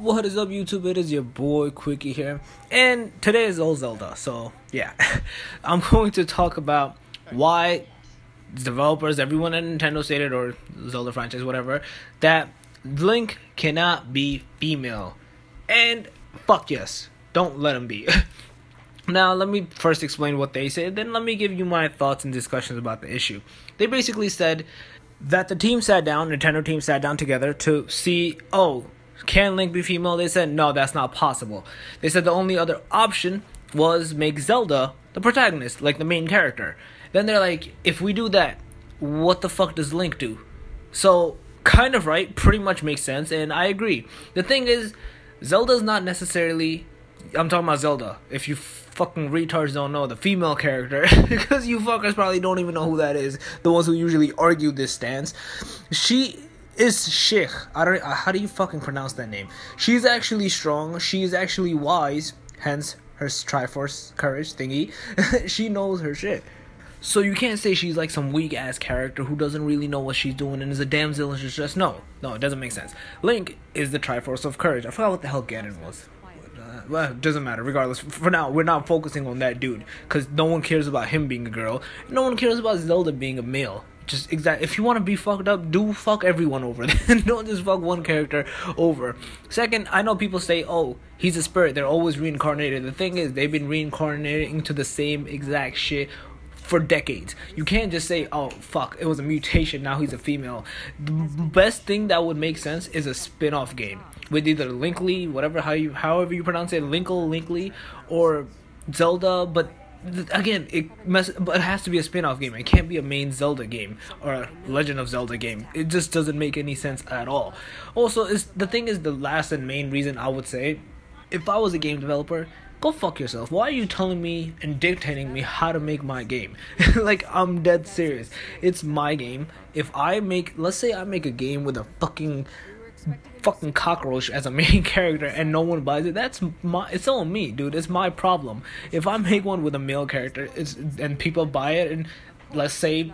What is up, YouTube? It is your boy Quickie here, and today is old Zelda. So yeah, I'm going to talk about why developers, everyone at Nintendo stated or Zelda franchise, whatever, that Link cannot be female, and fuck yes, don't let him be. Now, let me first explain what they said, then let me give you my thoughts and discussions about the issue. They basically said that the team sat down, Nintendo team sat down together to see, oh, can Link be female? They said, no, that's not possible. They said the only other option was make Zelda the protagonist, like the main character. Then they're like, if we do that, what the fuck does Link do? So, kind of right, pretty much makes sense, and I agree. The thing is, Zelda's not necessarily. I'm talking about Zelda. If you fucking retards don't know the female character, because you fuckers probably don't even know who that is, the ones who usually argue this stance. She is Sheik. I don't. Uh, how do you fucking pronounce that name? She's actually strong. She's actually wise. Hence her Triforce courage thingy. she knows her shit. So you can't say she's like some weak ass character who doesn't really know what she's doing and is a damsel in distress. No, no, it doesn't make sense. Link is the Triforce of Courage. I forgot what the hell Ganon was. Uh, well, it doesn't matter. Regardless, for now, we're not focusing on that dude because no one cares about him being a girl. No one cares about Zelda being a male. Just exact. If you want to be fucked up, do fuck everyone over. Don't just fuck one character over. Second, I know people say, "Oh, he's a spirit. They're always reincarnated." The thing is, they've been reincarnating into the same exact shit for decades. You can't just say, "Oh, fuck, it was a mutation. Now he's a female." The best thing that would make sense is a spin-off game with either Linkley, whatever how you however you pronounce it, Linkle, Linkley, or Zelda, but again, it mess, but it has to be a spin-off game. It can't be a main Zelda game or a Legend of Zelda game. It just doesn't make any sense at all. Also, is the thing is the last and main reason I would say, if I was a game developer, go fuck yourself. Why are you telling me and dictating me how to make my game? like I'm dead serious. It's my game. If I make, let's say I make a game with a fucking fucking cockroach as a main character and no one buys it, that's my it's on me, dude. It's my problem. If I make one with a male character, it's and people buy it and let's say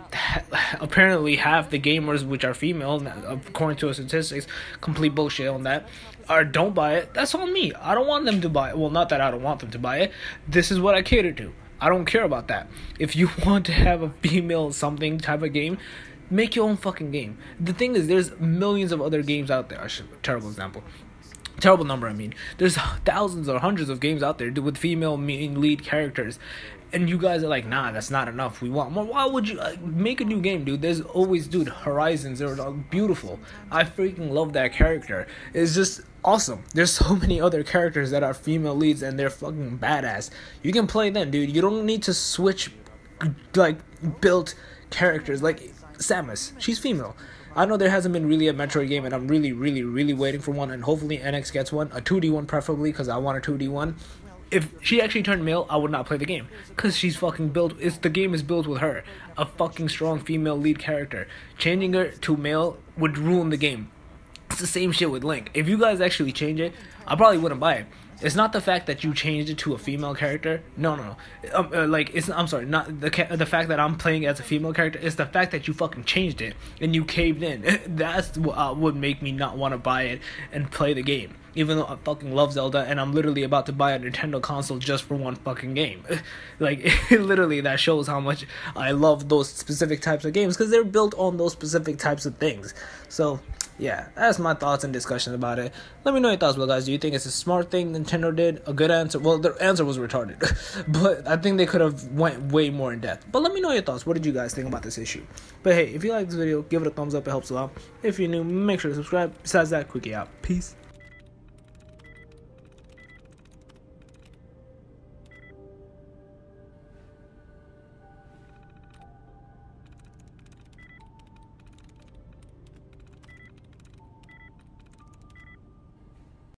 apparently half the gamers which are female according to statistics complete bullshit on that or don't buy it. That's on me. I don't want them to buy it. Well not that i don't want them to buy it. This is what i cater to. I don't care about that. If you want to have a female something type of game Make your own fucking game. The thing is, there's millions of other games out there. Terrible example. Terrible number, I mean. There's thousands or hundreds of games out there with female main lead characters. And you guys are like, nah, that's not enough. We want more. Why would you uh, make a new game, dude? There's always, dude, Horizons. They're uh, beautiful. I freaking love that character. It's just awesome. There's so many other characters that are female leads and they're fucking badass. You can play them, dude. You don't need to switch, like, built characters. Like, Samus. She's female. I know there hasn't been really a Metroid game, and I'm really, really, really waiting for one, and hopefully NX gets one, a 2D one preferably, because I want a 2D one. If she actually turned male, I would not play the game, because she's fucking built. It's the game is built with her, a fucking strong female lead character. Changing her to male would ruin the game. It's the same shit with Link. If you guys actually change it, I probably wouldn't buy it it's not the fact that you changed it to a female character. No, no, no. Um, uh, like it's. I'm sorry. Not the the fact that I'm playing as a female character. It's the fact that you fucking changed it and you caved in. That's what uh, would make me not want to buy it and play the game. Even though I fucking love Zelda and I'm literally about to buy a Nintendo console just for one fucking game. like literally, that shows how much I love those specific types of games because they're built on those specific types of things. So yeah, that's my thoughts and discussion about it. Let me know your thoughts, well, guys. Do you think it's a smart thing Nintendo did? A good answer? Well, their answer was retarded, but I think they could have went way more in depth. But let me know your thoughts. What did you guys think about this issue? But hey, if you like this video, give it a thumbs up. It helps a lot. If you're new, make sure to subscribe. Besides that, quickie out. Peace.